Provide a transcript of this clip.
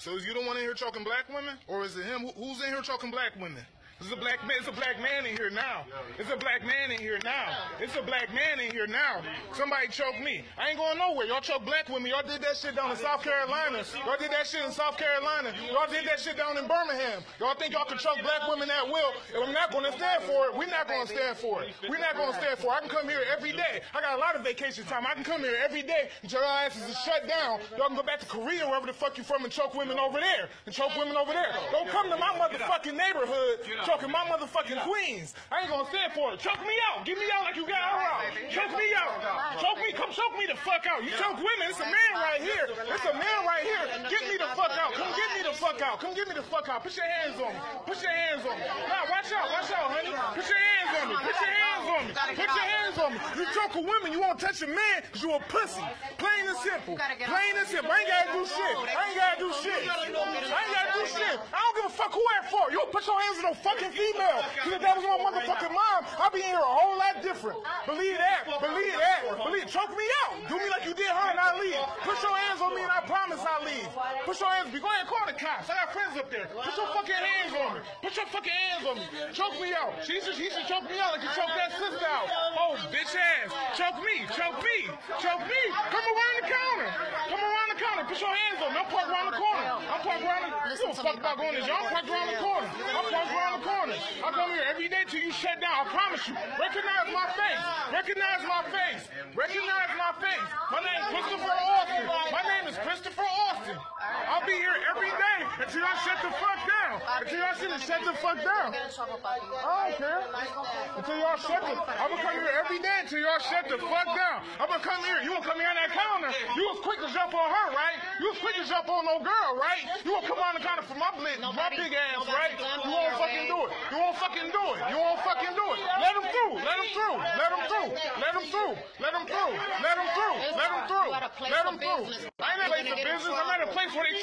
So is you the one in here choking black women, or is it him? Who's in here choking black women? It's a black man. It's a black man in here now. It's a black man in here now. It's a black man in here now. Somebody choked me. I ain't going nowhere. Y'all choke black women. Y'all did that shit down in South Carolina. Y'all did that shit in South Carolina. Y'all did that shit down in Birmingham. Y'all think y'all can choke black women at will? And I'm not going to stand for it. We're not going to stand for it. We're not going to stand for it. I can come here every day. I got a lot of vacation time. I can come here every day until y'all asses is shut down. Y'all can go back to Korea, wherever the fuck you from, and choke women over there. And choke women over there. Don't come to my motherfucking neighborhood choking my motherfucking queens. I ain't gonna stand for it. Choke me out. Get me out like you got out. Choke me out. Choke me. Come choke me the fuck out. You choke women. It's a man right here. It's a man right here. Get me the fuck out. Come get me the fuck out. Come get me the fuck out. Put your hands on me. Put your hands on me. Nah, watch out. Watch out, honey. Put your hands on me. Put your hands on me. Put your hands on me. You choke a woman. You won't touch a man because you a pussy. Plain and simple. Plain and simple. I ain't gotta do shit. I ain't gotta do shit. I ain't gotta do shit. I don't give a fuck who that for. You put your hands on no fucking female. Cause if that was my motherfucking mom, I'd be in here a whole lot different. Believe that. Believe that. Believe. Choke me out. Do me like you did her and I leave. Put your hands on me and I promise I'll leave. Put your hands me. Go ahead and call the cops. I got friends up there. Put your fucking hands on me. Put your fucking hands on me. Choke me out. She should, he should choke me out like you choked that sister out. Oh, bitch ass. Choke me. Choke me. Choke me. Come around the counter. Come around the counter. Put your hands on. I'm parked around the corner. I'm parked around the You don't fuck about going to jail. I'm parked around the corner. I'm parked around the corner. I come here every day till you shut down. I promise you. Recognize my face. Recognize my face. Recognize my face. My name is Christopher Austin. My name is Christopher Austin. I'll be here every day until y'all shut the fuck down. Until y'all shut the, shut the fuck down. I don't care. Until y'all shut the. I'm gonna come here every day until y'all shut the fuck down. I'm gonna come here. You gonna come here on that counter? You was quick to jump on her, right? You was quick to jump on no girl, right? You gonna come on the counter for my blitz, my big ass, right? You won't fucking do it. You won't fucking do it. You won't fucking do it. Let him through. Let him through. Let him through. Let him through. Let him through. Let him through. Let him through. Let him through. I ain't at a place of business. I'm at a place where they.